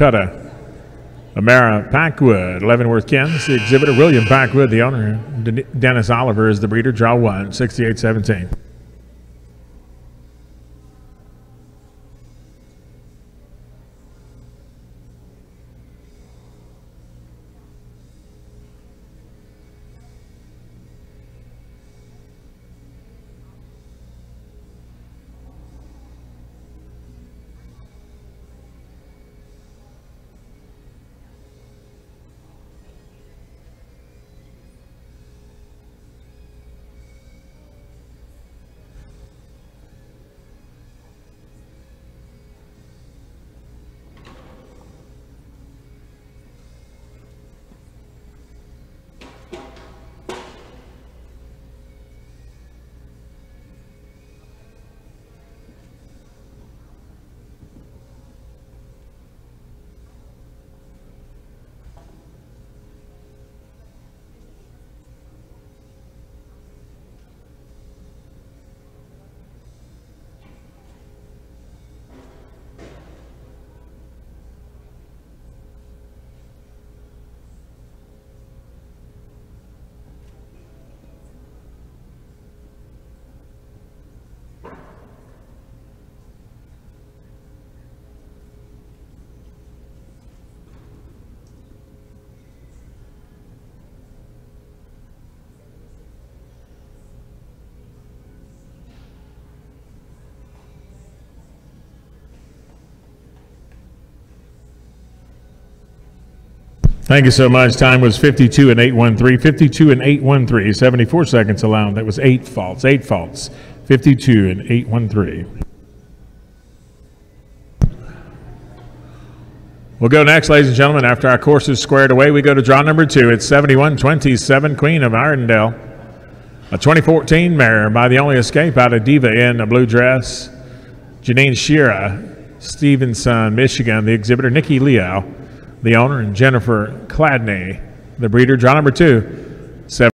Cutta. Amara Packwood, Leavenworth, Kansas. The exhibitor, William Packwood, the owner. Den- Dennis Oliver is the breeder. Draw one, 6817. Thank you so much. Time was 52 and 813. 52 and 813. 74 seconds allowed. That was eight faults. Eight faults. 52 and 813. We'll go next, ladies and gentlemen. After our course is squared away, we go to draw number two. It's 7127 Queen of Irondale. A 2014 mare by the only escape out of Diva in a blue dress. Janine Shira, Stephenson, Michigan. The exhibitor, Nikki Leo the owner, and Jennifer Cladney, the breeder, draw number two.